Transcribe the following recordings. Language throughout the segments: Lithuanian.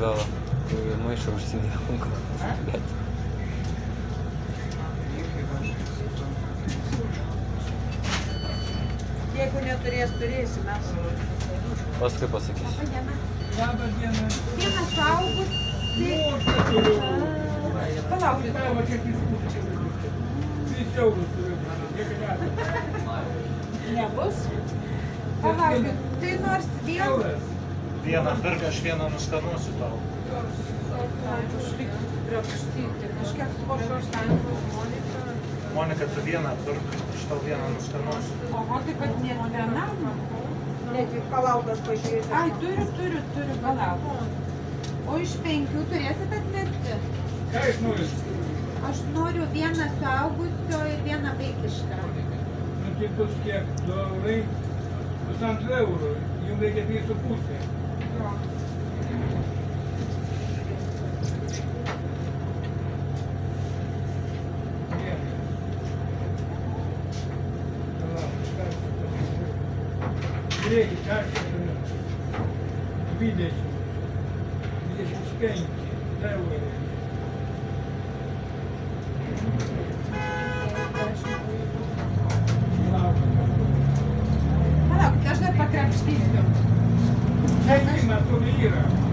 Jau Maišą užsidėjau. Bet. Jeigu neturės, turėsim mes. Paskui pasakysiu. Vienas neturiu. Palaukit. Nebus? Palaukit. Tai nors vienas. Vieną pirk, aš vieną nuskanuosiu tau. Monika, tu vieną pirk, aš tau vieną nuskanuosiu. Oho, taip pat ne vienam? Net ir palaukas pažiūrėti. Ai, turiu, turiu, turiu palaukas. O iš penkių turėsit atmesti? Ką jūs norite? Aš noriu vieną suaugusio ir vieną vaikišką. Nu, tai bus kiek? 2 eurai? Pusantrų eurų. Jums reikia 2,5. verde, tá? Me deixa, me deixa quente, né, Wellington? Hallo, das ist nicht verkraftstiefel. Hey, Mattolira.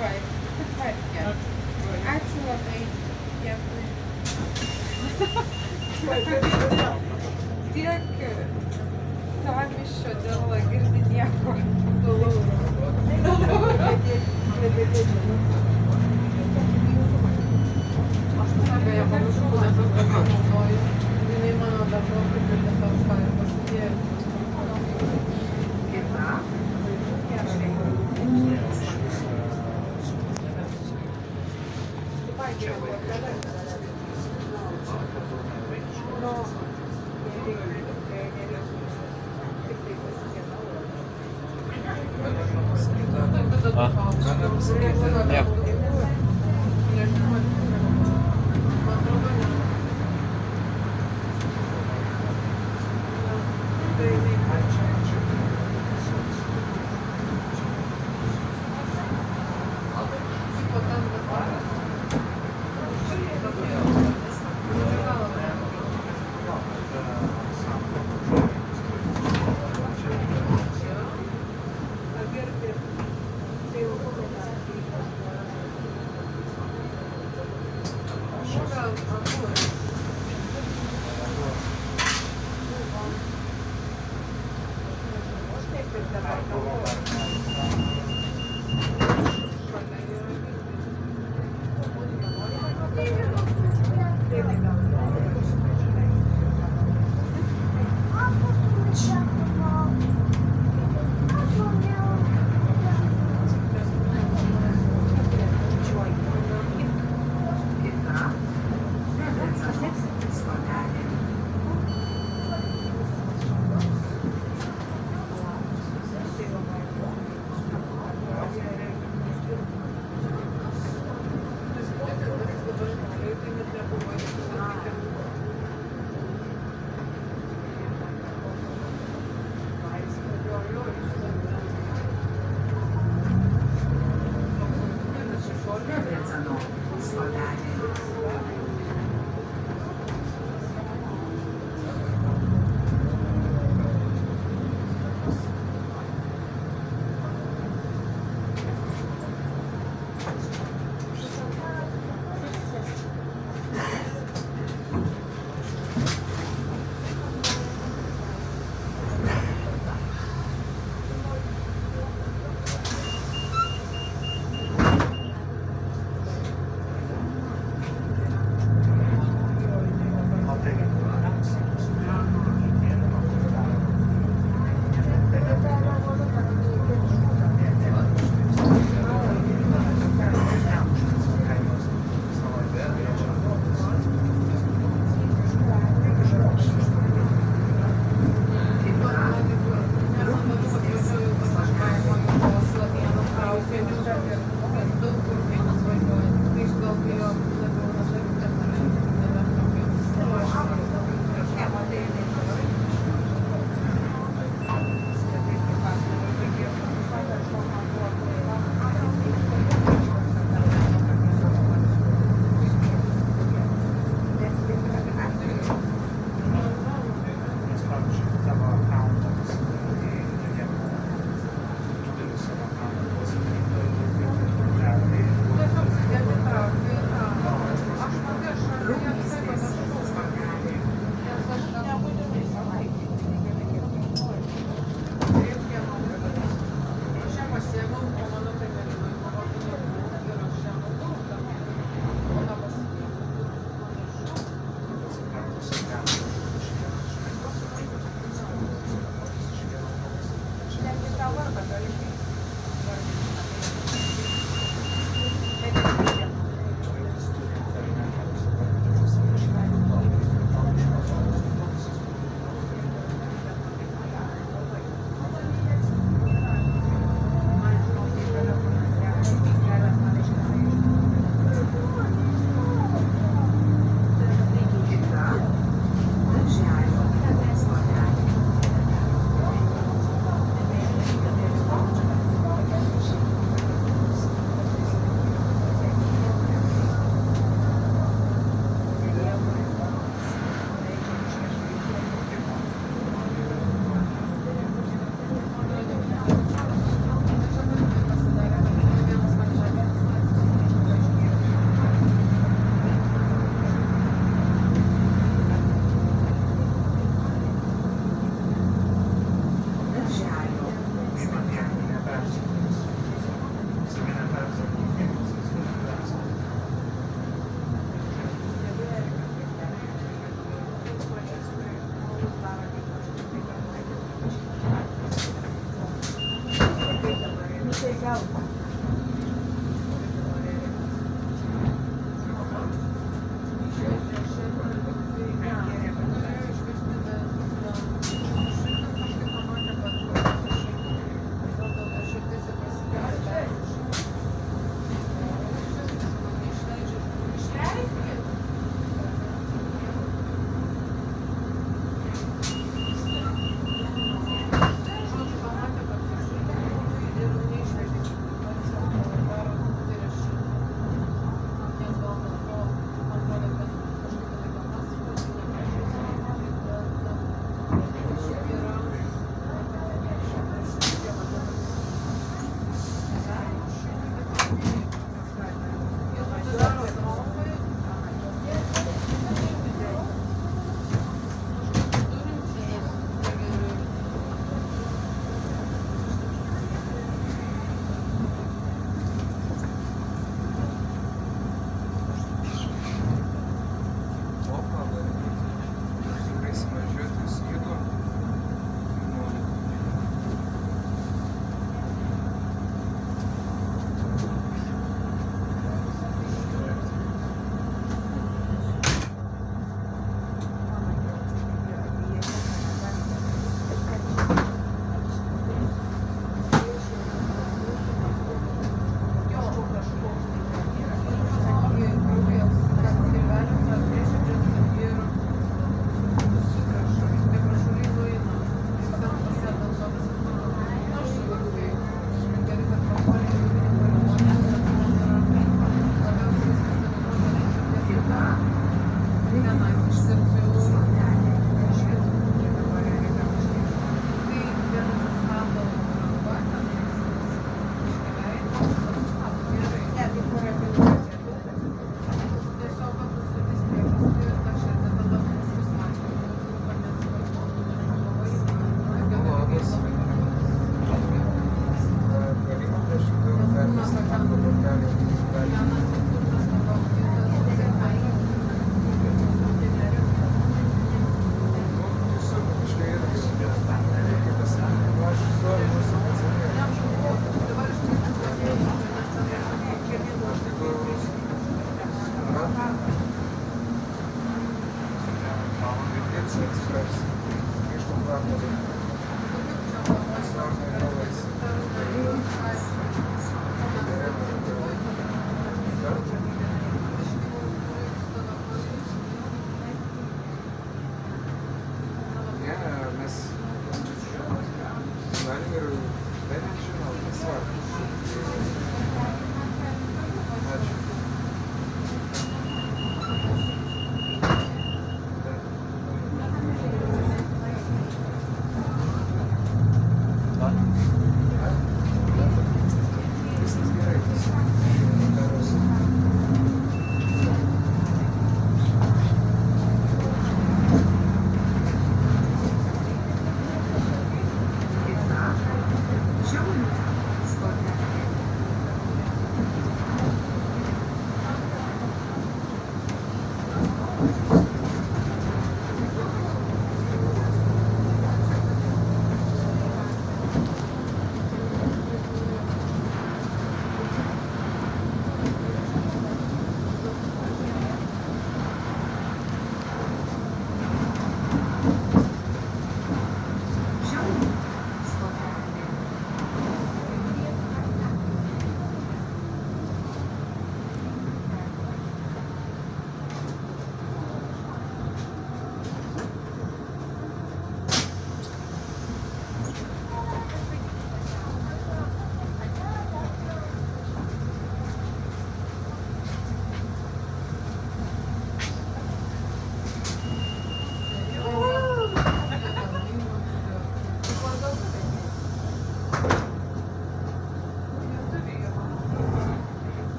Right. It's a type, yeah. Right. Actual yeah, Diyor ki, tahmin şu, dağla girdin yakma. Dolu.